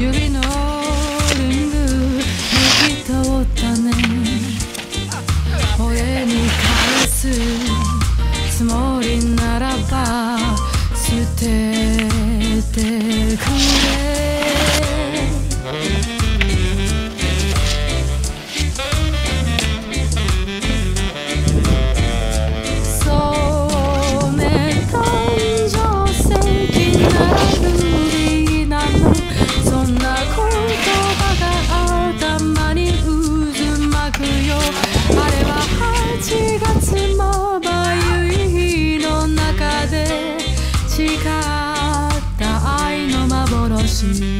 よりのリング抜き通ったね。俺に返すつもりならば see.